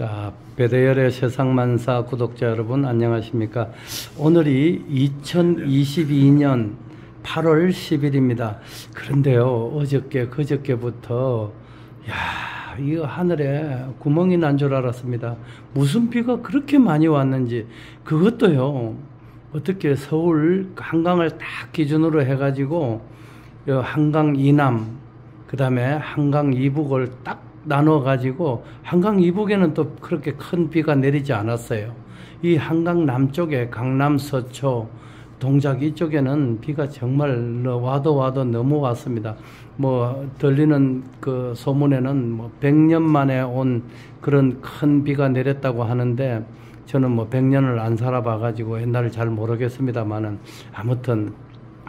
자, 배대열의 세상만사 구독자 여러분 안녕하십니까? 오늘이 2022년 8월 10일입니다. 그런데요, 어저께, 그저께부터, 야, 이 하늘에 구멍이 난 줄 알았습니다. 무슨 비가 그렇게 많이 왔는지, 그것도요, 어떻게 서울 한강을 딱 기준으로 해 가지고, 요 한강 이남, 그 다음에 한강 이북을 딱 나눠 가지고 한강 이북에는 또 그렇게 큰 비가 내리지 않았어요. 이 한강 남쪽에 강남 서초 동작 이쪽에는 비가 정말 와도 와도 너무 왔습니다. 뭐 들리는 그 소문에는 뭐 100년 만에 온 그런 큰 비가 내렸다고 하는데 저는 뭐 100년을 안 살아봐 가지고 옛날을 잘 모르겠습니다만은 아무튼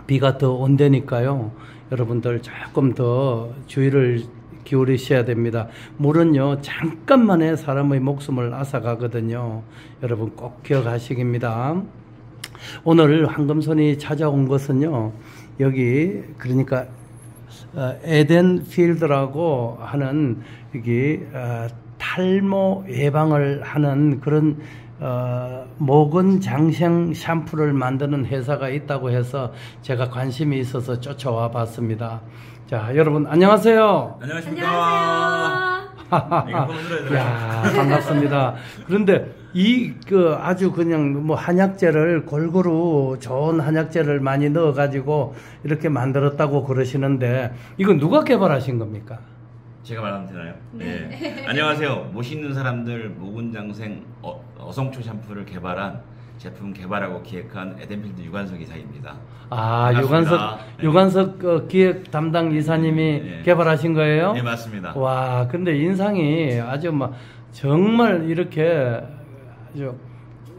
비가 더 온다니까요. 여러분들 조금 더 주의를 기울이셔야 됩니다. 물은요, 잠깐만에 사람의 목숨을 앗아가거든요. 여러분 꼭 기억하시기입니다. 오늘 황금손이 찾아온 것은요, 여기, 그러니까, 어, 에덴 필드라고 하는, 여기, 어, 탈모 예방을 하는 그런 어, 목은 장생 샴푸를 만드는 회사가 있다고 해서 제가 관심이 있어서 쫓아와 봤습니다. 자, 여러분 안녕하세요. 안녕하십니까. 안녕하세요. 야, 반갑습니다. 그런데 이 그 아주 그냥 뭐 한약재를 골고루 좋은 한약재를 많이 넣어 가지고 이렇게 만들었다고 그러시는데 이건 누가 개발하신 겁니까? 제가 말하면 되나요? 네. 안녕하세요. 멋있는 사람들 모근장생 어, 어성초 샴푸를 개발한 제품 개발하고 기획한 에덴필드 유관석 이사입니다. 아, 반갑습니다. 유관석 네. 유관석 어, 기획 담당 이사님이 네, 네. 개발하신 거예요? 네 맞습니다. 와, 근데 인상이 아주 막 정말 이렇게 아주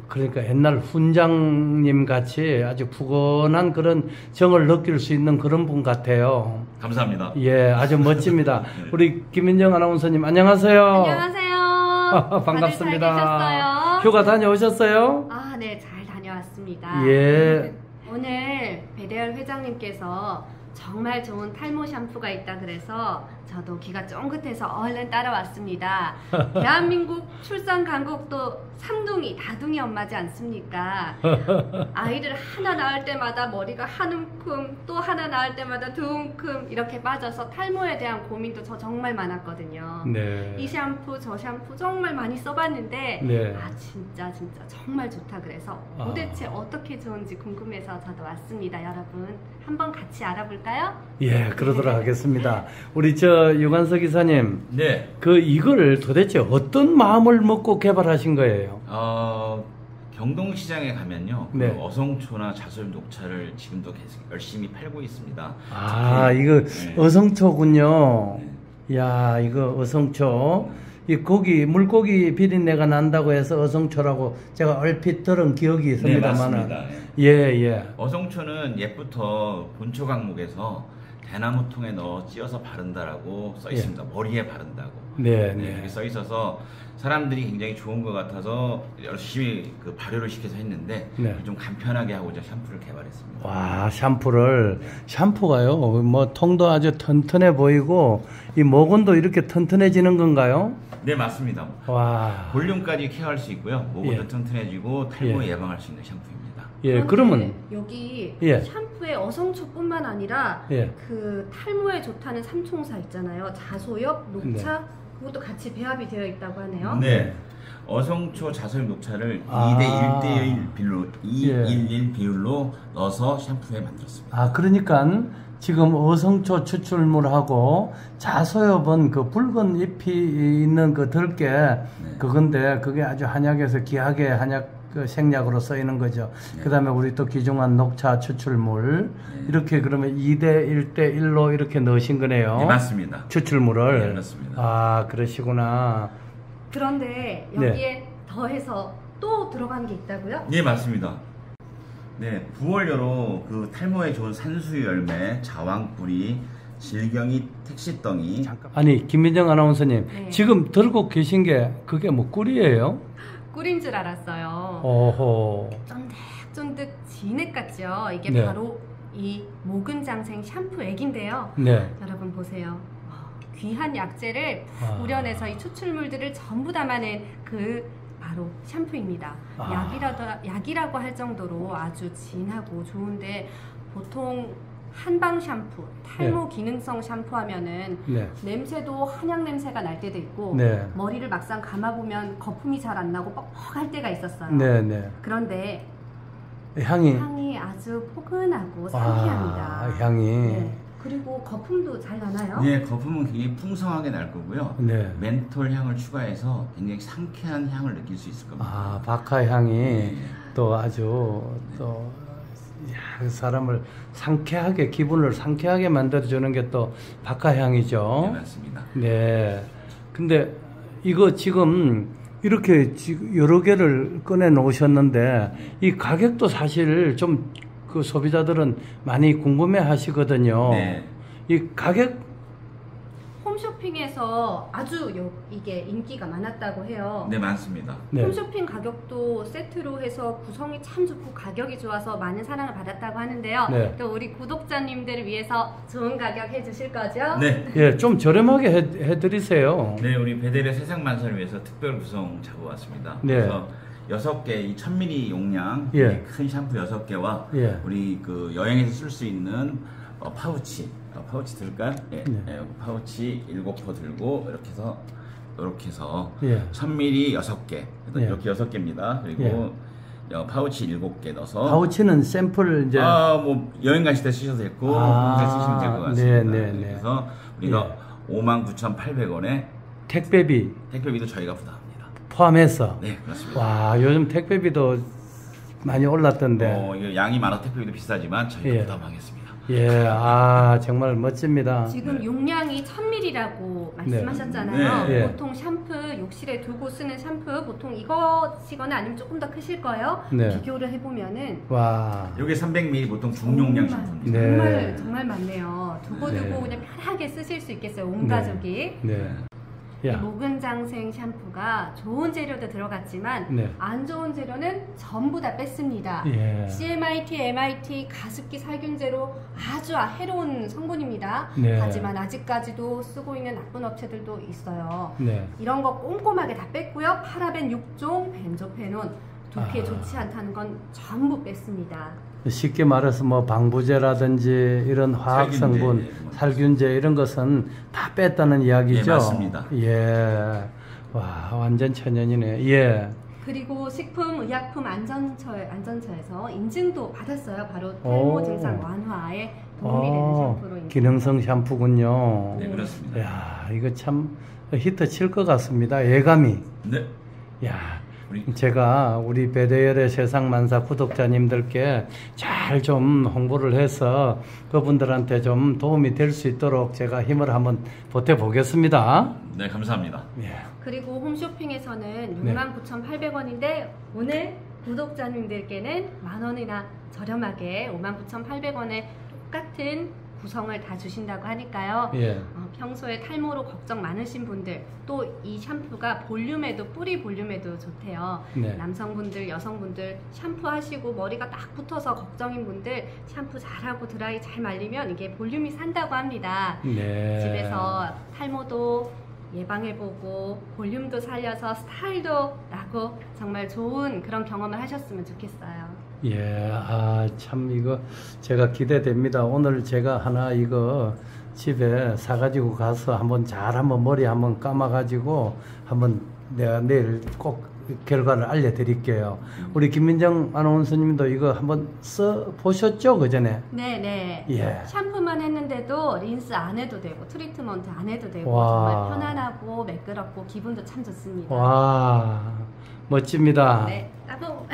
그러니까 옛날 훈장님 같이 아주 푸근한 그런 정을 느낄 수 있는 그런 분 같아요. 감사합니다. 예, 아주 멋집니다. 네. 우리 김민정 아나운서님 안녕하세요. 안녕하세요. 반갑습니다. 휴가 다녀오셨어요? 아, 네, 잘 다녀왔습니다. 예. 오늘 배대열 회장님께서 정말 좋은 탈모 샴푸가 있다 그래서 저도 귀가 쫑긋해서 얼른 따라왔습니다. 대한민국 출산 강국도 삼둥이, 다둥이 엄마지 않습니까? 아이를 하나 낳을 때마다 머리가 한 움큼, 또 하나 낳을 때마다 두 움큼 이렇게 빠져서 탈모에 대한 고민도 저 정말 많았거든요. 네. 이 샴푸 저 샴푸 정말 많이 써봤는데 네. 아 진짜 진짜 정말 좋다 그래서 아. 도대체 어떻게 좋은지 궁금해서 저도 왔습니다 여러분 한번 같이 알아볼까요? 예, 그러도록 하겠습니다. 우리 저 유관석 이사님, 네. 그 이거를 도대체 어떤 마음을 먹고 개발하신 거예요? 어, 경동시장에 가면요. 그 네. 어성초나 자수염 녹차를 지금도 계속 열심히 팔고 있습니다. 아, 특히- 이거 네. 어성초군요. 야, 이거 어성초. 이 고기, 물고기 비린내가 난다고 해서 어성초라고 제가 얼핏 들은 기억이 네, 있습니다만은. 맞습니다. 예, 예. 어성초는 옛부터 본초 강목에서 대나무 통에 넣어 찧어서 바른다라고 써 있습니다. 머리에 바른다고. 네, 네, 네. 이렇게 써 있어서 사람들이 굉장히 좋은 것 같아서 열심히 그 발효를 시켜서 했는데 네. 좀 간편하게 하고자 샴푸를 개발했습니다. 와, 샴푸를, 샴푸가요, 뭐, 통도 아주 튼튼해 보이고, 이 모근도 이렇게 튼튼해지는 건가요? 네, 맞습니다. 와. 볼륨까지 케어할 수 있고요. 목도 예. 튼튼해지고 탈모 예. 예방할 수 있는 샴푸입니다. 예, 그러면, 여기 예. 샴푸에 어성초뿐만 아니라 예. 그 탈모에 좋다는 삼총사 있잖아요 자소엽, 녹차 네. 그것도 같이 배합이 되어 있다고 하네요 네. 어성초 자소염 녹차를 아. 2대 1대1 비율로 2 예. 1 1 비율로 넣어서 샴푸에 만들었습니다. 아, 그러니까 지금 어성초 추출물하고 자소엽은 그 붉은 잎이 있는 그 들깨 그건데 그게 아주 한약에서 귀하게 한약 그 생약으로 쓰이는 거죠. 네. 그다음에 우리 또 귀중한 녹차 추출물 네. 이렇게 그러면 2대 1대 1로 이렇게 넣으신 거네요. 네, 맞습니다. 추출물을. 네, 그렇습니다. 아, 그러시구나. 그런데 네. 여기에 더해서 또 들어간 게 있다고요? 네, 맞습니다. 네, 부월여로 그 탈모에 좋은 산수 열매, 자왕뿌리, 질경이, 택시덩이, 아니, 김민정 아나운서님. 네. 지금 들고 계신 게 그게 뭐 꿀이에요? 꿀인 줄 알았어요 오호. 쫀득쫀득 진액 같죠? 이게 네. 바로 이 모근장생 샴푸 액인데요. 네. 여러분 보세요. 와, 귀한 약재를 아. 우려내서 이 추출물들을 전부 담아낸 그 바로 샴푸입니다. 아. 약이라도 약이라고 할 정도로 아주 진하고 좋은데 보통 한방 샴푸, 탈모 기능성 샴푸 하면은 네. 냄새도 한약 냄새가 날 때도 있고 네. 머리를 막상 감아 보면 거품이 잘 안 나고 뻑뻑할 때가 있었어요. 네, 네. 그런데 향이 향이 아주 포근하고 상쾌합니다. 아, 향이 네. 그리고 거품도 잘 나나요? 네, 거품은 굉장히 풍성하게 날 거고요. 네. 멘톨 향을 추가해서 굉장히 상쾌한 향을 느낄 수 있을 겁니다. 아, 박하 향이 네. 또 아주 또 야, 사람을 상쾌하게 기분을 상쾌하게 만들어 주는 게 또 박하 네, 향이죠. 맞습니다. 네. 근데 이거 지금 이렇게 여러 개를 꺼내 놓으셨는데 이 가격도 사실 좀 그 소비자들은 많이 궁금해 하시거든요. 네. 이 가격 홈쇼핑에서 아주 요, 이게 인기가 많았다고 해요. 네, 많습니다. 네. 홈쇼핑 가격도 세트로 해서 구성이 참 좋고 가격이 좋아서 많은 사랑을 받았다고 하는데요. 네. 또 우리 구독자님들을 위해서 좋은 가격 해주실 거죠? 네. 예, 좀 저렴하게 해, 해드리세요. 네, 우리 베델의 세상 만사를 위해서 특별 구성 잡아왔습니다. 네. 그래서 여섯 개, 이 1000ml 용량 예. 이큰 샴푸 여섯 개와 예. 우리 그 여행에서 쓸 수 있는 어, 파우치, 어, 파우치 들까? 예, 네. 예, 파우치 일곱 포 들고 이렇게 해서 이렇게 해서 예. 1000ml 여섯 개, 예. 이렇게 여섯 개입니다. 그리고 어, 파우치 일곱 개 넣어서 파우치는 샘플 이제 아, 뭐 여행 가실 때 쓰셔도 됐고 아, 쓰시면 될 것 같습니다. 네, 네, 네. 그래서 우리가 59,800원에 택배비 택배비도 저희가 부담합니다. 포함해서 네, 그렇습니다. 와 요즘 택배비도 많이 올랐던데 어, 양이 많아 택배비도 비싸지만 저희가 예. 부담하겠습니다. 예, 아 정말 멋집니다. 지금 네. 용량이 1000ml라고 말씀하셨잖아요. 네. 네. 보통 샴푸 욕실에 두고 쓰는 샴푸 보통 이거시거나 아니면 조금 더 크실 거예요. 네. 비교를 해보면은 와, 이게 300ml 보통 중용량 정말, 샴푸입니다. 네. 정말 정말 많네요. 두고 네. 두고 그냥 편하게 쓰실 수 있겠어요. 온 네. 가족이. 야, 목은장생 샴푸가 좋은 재료도 들어갔지만 네, 안 좋은 재료는 전부 다 뺐습니다. 예, CMIT, MIT, 가습기 살균제로 아주 해로운 성분입니다. 네. 하지만 아직까지도 쓰고 있는 나쁜 업체들도 있어요. 네, 이런 거 꼼꼼하게 다 뺐고요. 파라벤 6종, 벤조페논, 두피에 아. 좋지 않다는 건 전부 뺐습니다. 쉽게 말해서 뭐 방부제라든지 이런 화학 살균제, 성분, 뭐. 살균제 이런 것은 다 뺐다는 이야기죠. 예, 맞습니다. 예, 와 완전 천연이네. 예, 그리고 식품의약품 안전처, 안전처에서 인증도 받았어요. 바로 오. 탈모 증상 완화에 도움이 되는 어, 샴푸로 인증. 기능성 샴푸군요. 네, 그렇습니다. 야, 이거 참 히트 칠 것 같습니다. 예감이. 네. 야, 우리 제가 우리 배대열의 세상 만사 구독자님들께 잘 좀 홍보를 해서 그분들한테 좀 도움이 될 수 있도록 제가 힘을 한번 보태 보겠습니다. 네, 감사합니다. 예. 그리고 홈쇼핑에서는 네. 69,800원인데 오늘 구독자님들께는 만 원이나 저렴하게 59,800원에 똑같은 구성을 다 주신다고 하니까요. 예. 어, 평소에 탈모로 걱정 많으신 분들 또 이 샴푸가 볼륨에도 뿌리 볼륨에도 좋대요. 네. 남성분들, 여성분들 샴푸 하시고 머리가 딱 붙어서 걱정인 분들 샴푸 잘하고 드라이 잘 말리면 이게 볼륨이 산다고 합니다. 네. 집에서 탈모도 예방해보고 볼륨도 살려서 스타일도 나고 정말 좋은 그런 경험을 하셨으면 좋겠어요. 예, 아, 참, 이거 제가 기대됩니다. 오늘 제가 하나 이거 집에 사가지고 가서 한번 잘 한번 머리 한번 감아가지고 한번 내가 내일 꼭 결과를 알려드릴게요. 우리 김민정 아나운서님도 이거 한번 써 보셨죠? 그 전에? 네네. 예. 샴푸만 했는데도 린스 안 해도 되고 트리트먼트 안 해도 되고 와. 정말 편안하고 매끄럽고 기분도 참 좋습니다. 와, 멋집니다. 네, 따봉.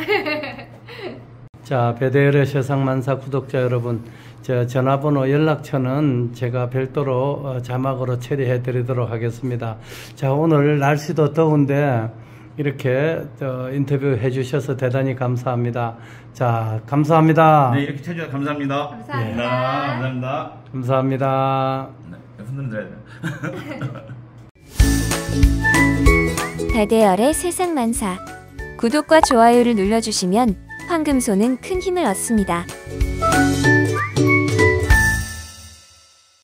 자, 배대열의 세상만사 구독자 여러분, 저 전화번호 연락처는 제가 별도로 어, 자막으로 처리해 드리도록 하겠습니다. 자, 오늘 날씨도 더운데 이렇게 저 인터뷰 해 주셔서 대단히 감사합니다. 자, 감사합니다. 네, 이렇게 쳐주셔서 감사합니다. 감사합니다. 네, 감사합니다. 감사합니다. 네, 손 들어야 돼요. 배대열의 세상만사 구독과 좋아요를 눌러주시면 황금소는 큰 힘을 얻습니다.